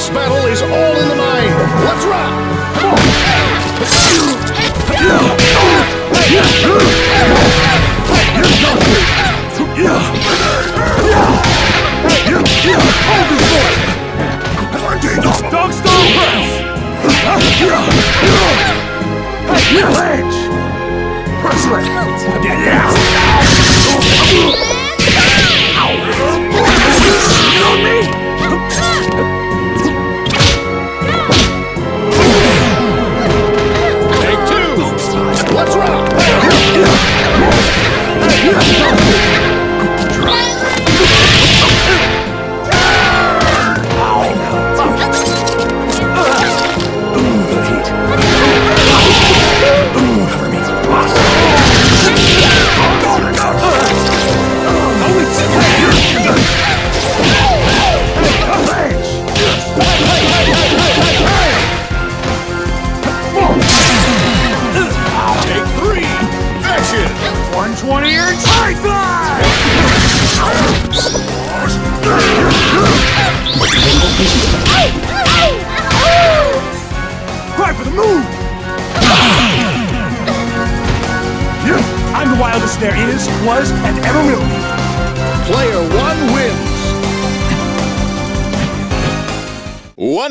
This battle is all in the mind. Let's rock! Dog Stone Press. Ledge. Press ledge. Yeah. Take Take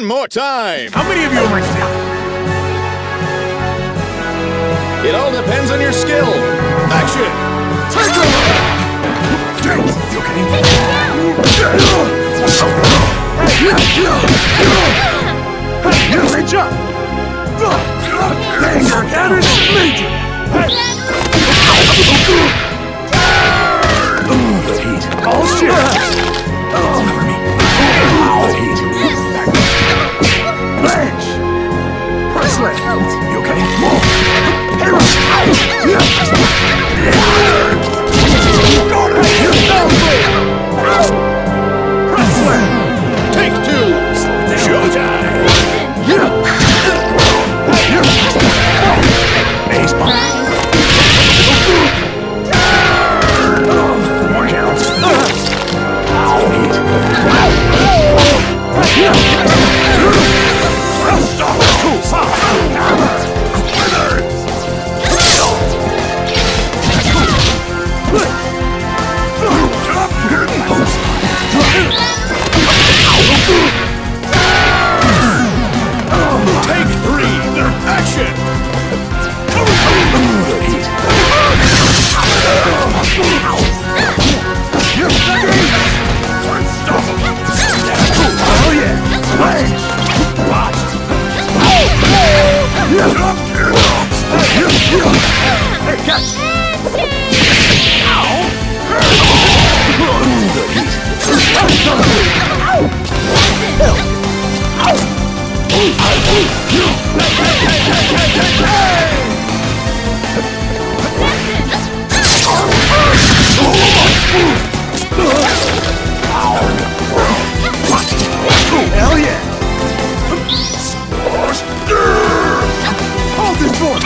more time. How many of you are ready now? It all depends on your skill. Action! Take James, you okay? Hey, jump! Danger, that is major! The heat. All shit! Cover Hell yeah! something for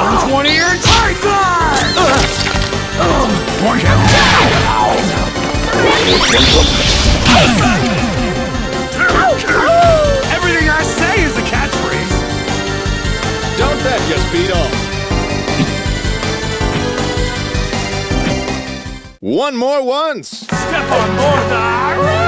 That's one! Everything I say is a catchphrase! Don't that just beat off. One more once! Step on board the...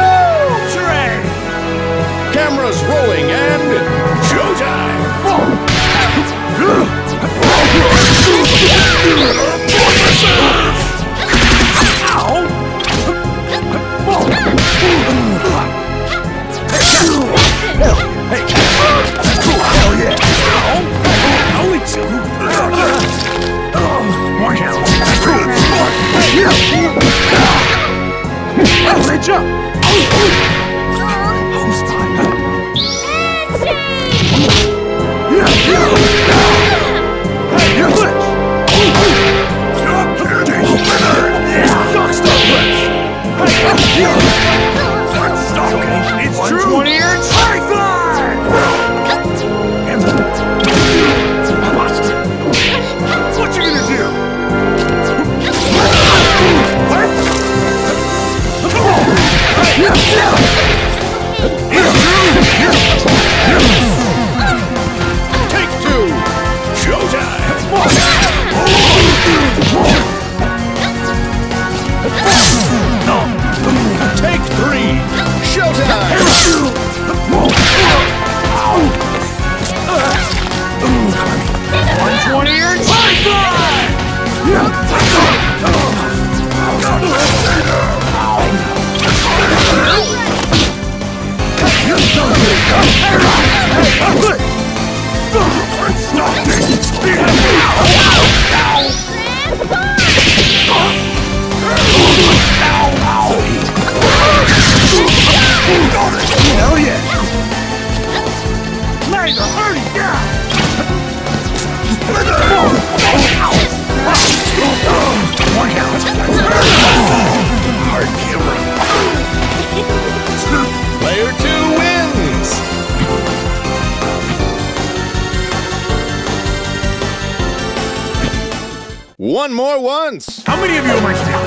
One more once. How many of you am I stealing?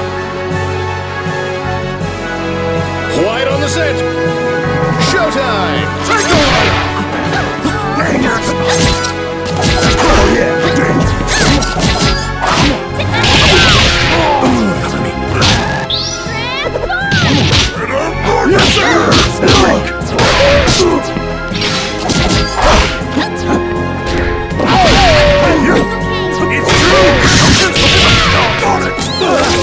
Quiet on the set. Showtime. Take Oh yeah! Yes, sir! Got it!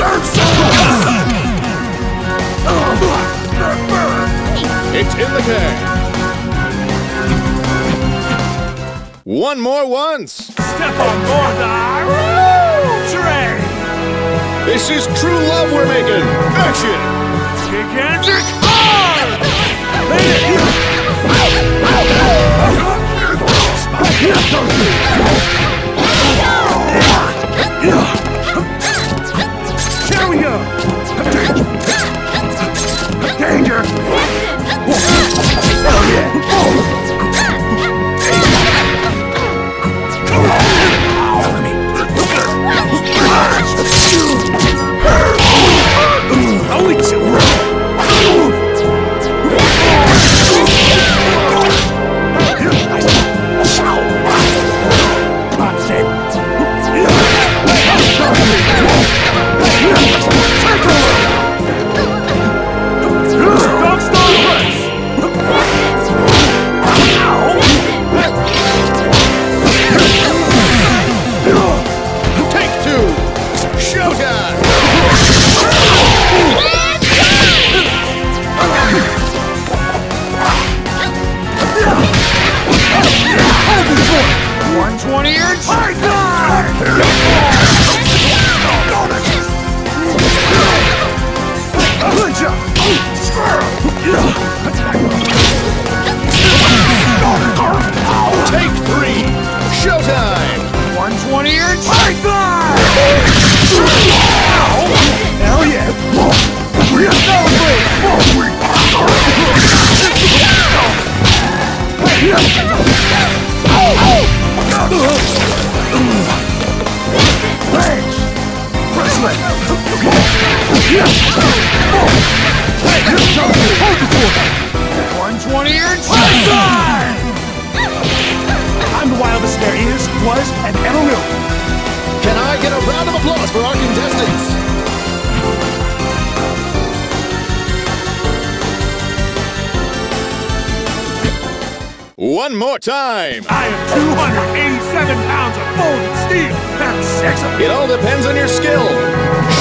Search! It's in the can. One more once. Step on board the train. This is true love we're making. Action. Kick and kick hard. Yeah. I'm the wildest there is, was, and ever will. Can I get a round of applause for our contestants? One more time. I am 287 pounds of folded steel. That's six It all depends on your skill.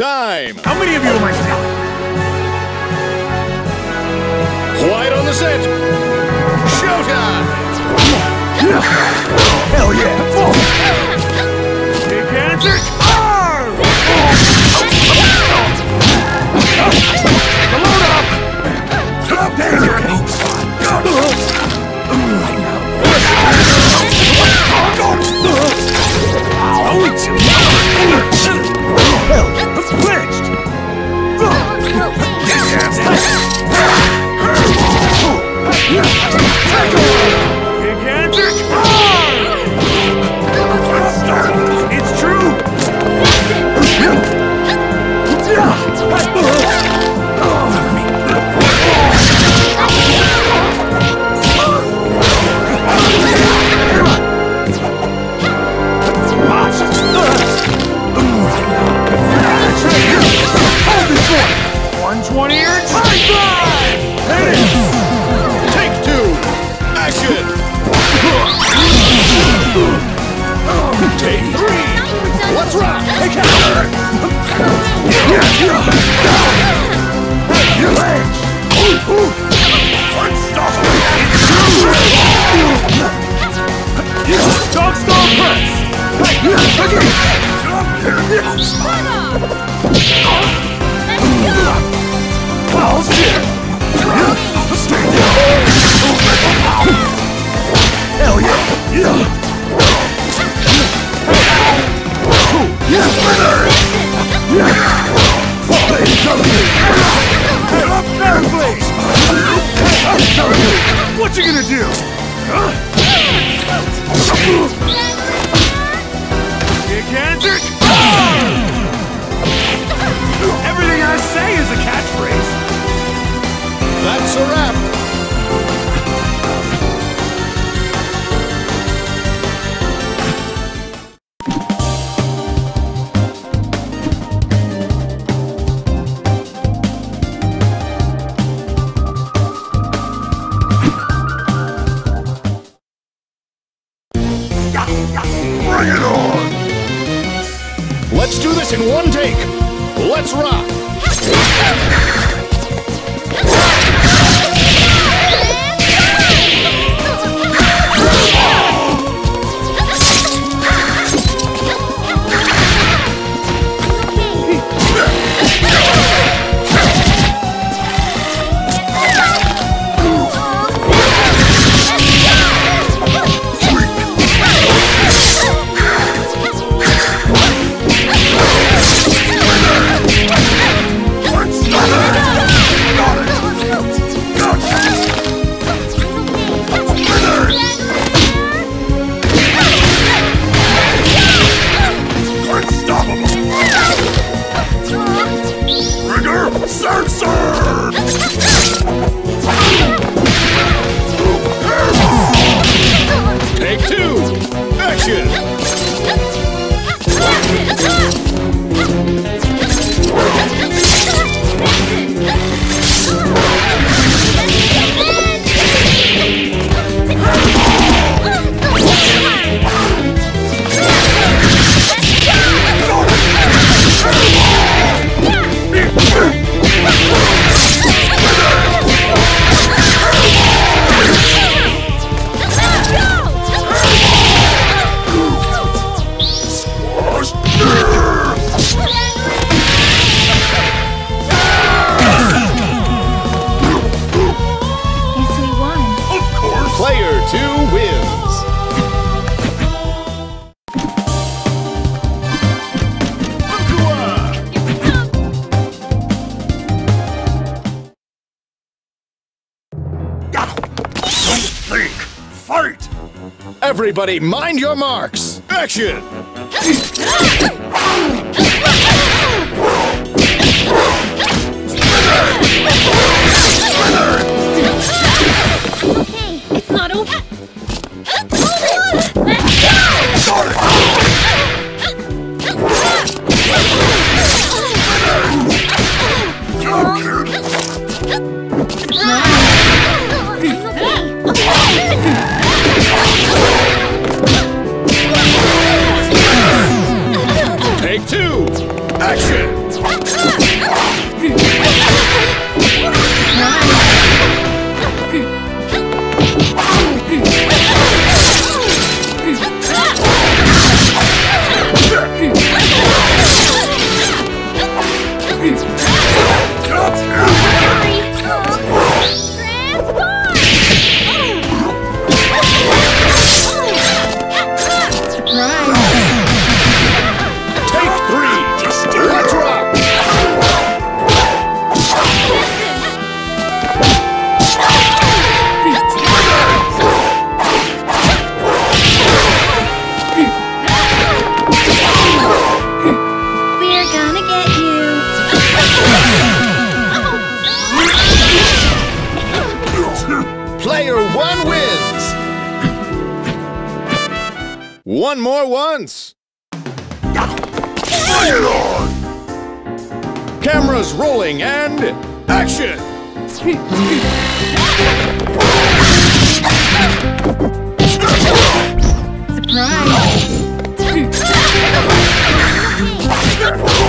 time! How many of you am I stealing? Quiet on the set! Showtime! Hell yeah! Gigantic arm! Load up! Danger! Oh, it's Spider! this in one take. Let's rock. everybody, mind your marks! Action! Action! Surprise!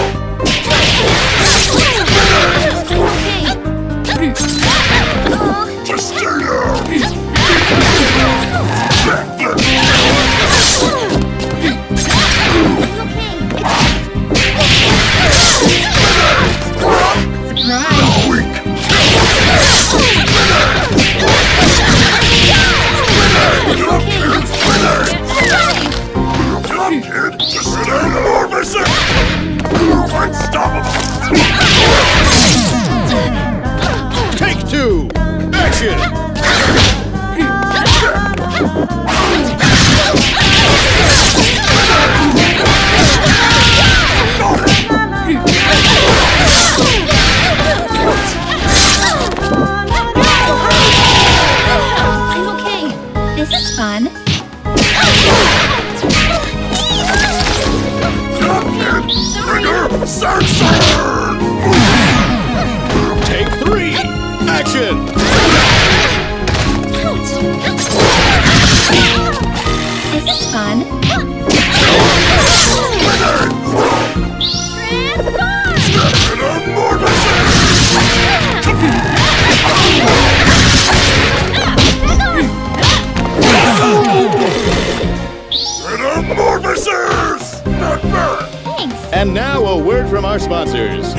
our sponsors.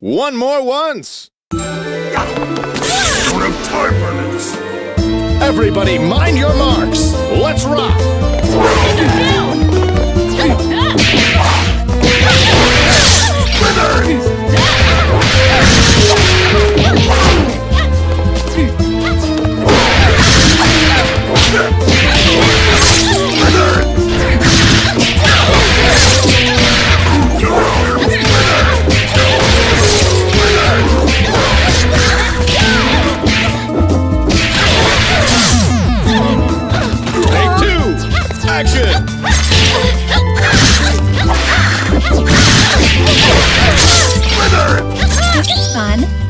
One more once! I don't have time for this! Everybody, mind your marks! Let's rock! Withers! and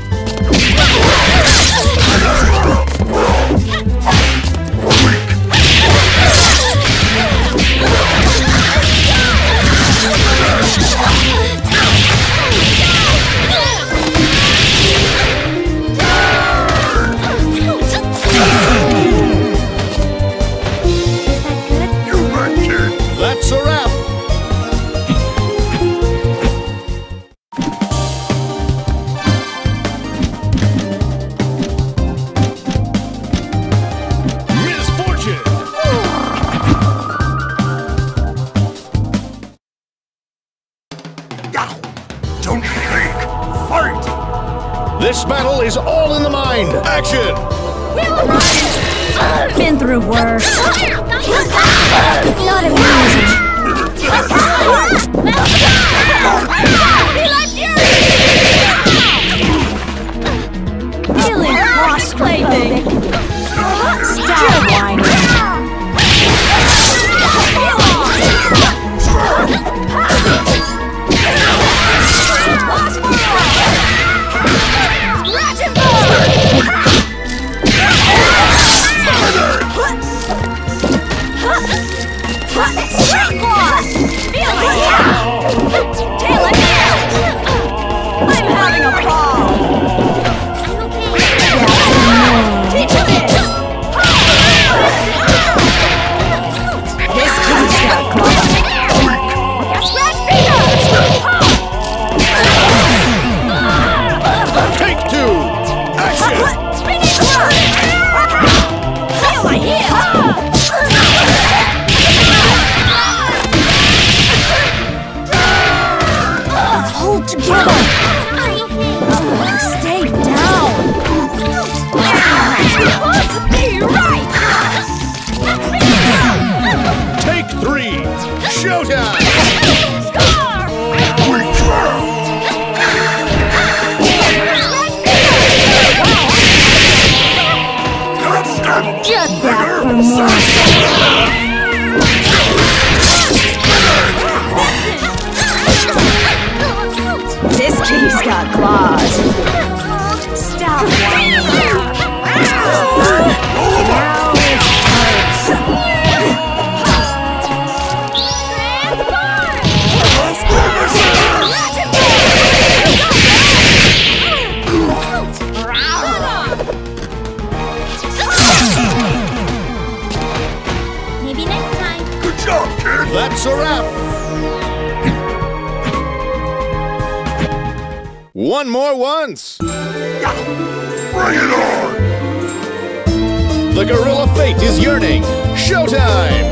The gorilla fate is yearning. Showtime!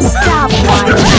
Stop whining.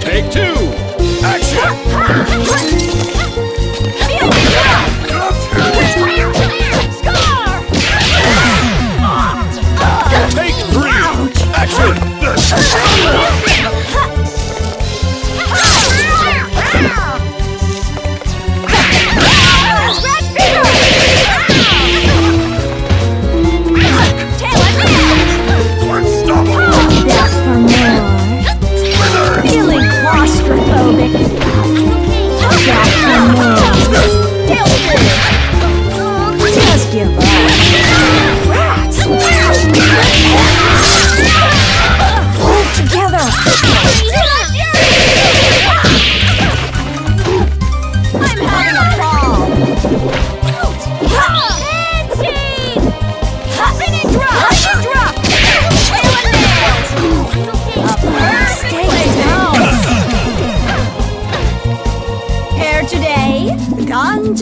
Take two! Action!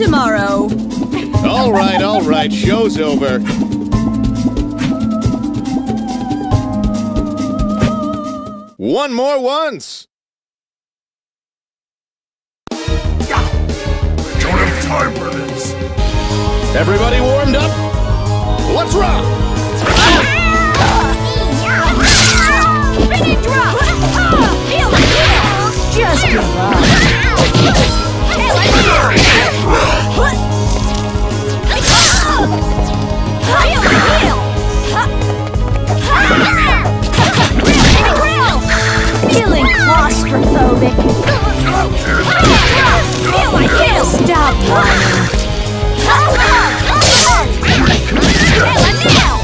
Tomorrow. All right, all right. Show's over. One more once. Don't have time for this. Everybody warmed up? Let's rock! Ah! Ah! Spinning drop! Ah! Feel the kill! Just give up. Feel the kill! Feeling claustrophobic. Feel my kill! Stop. Now